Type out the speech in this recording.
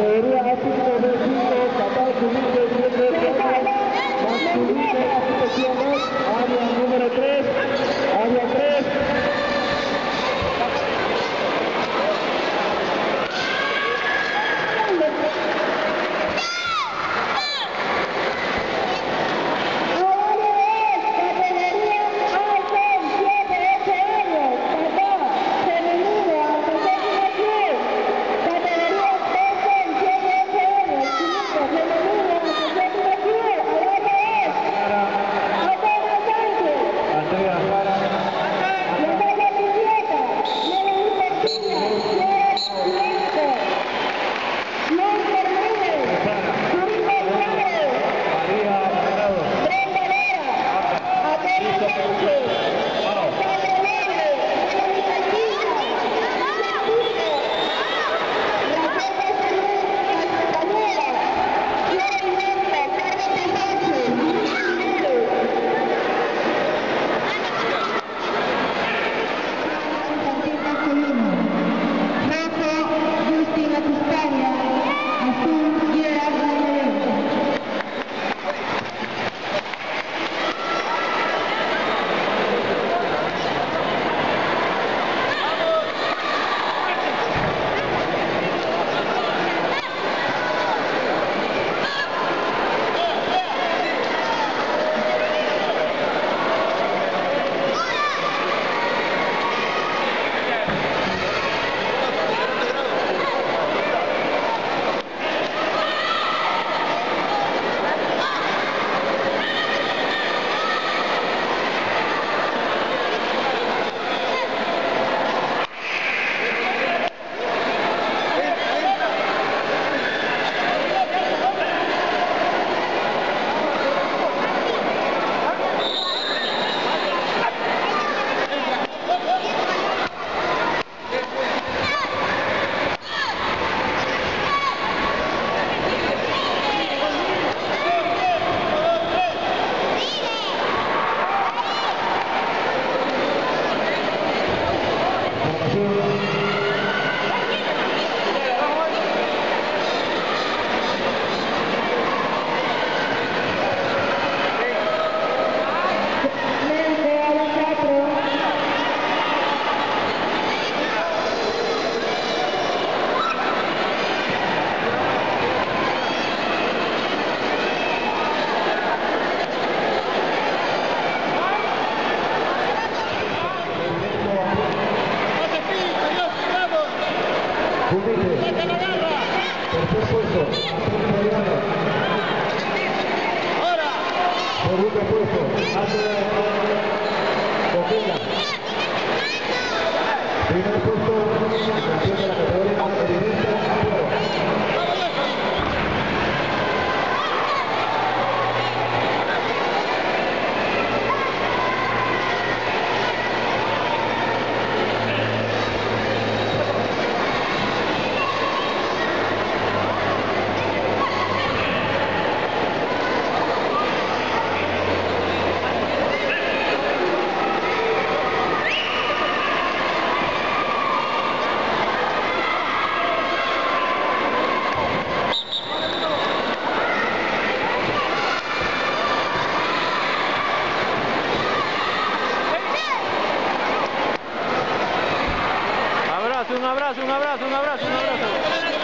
Categoría A5 Benítez. Tercer puesto, puesto, un abrazo, un abrazo, un abrazo, un abrazo.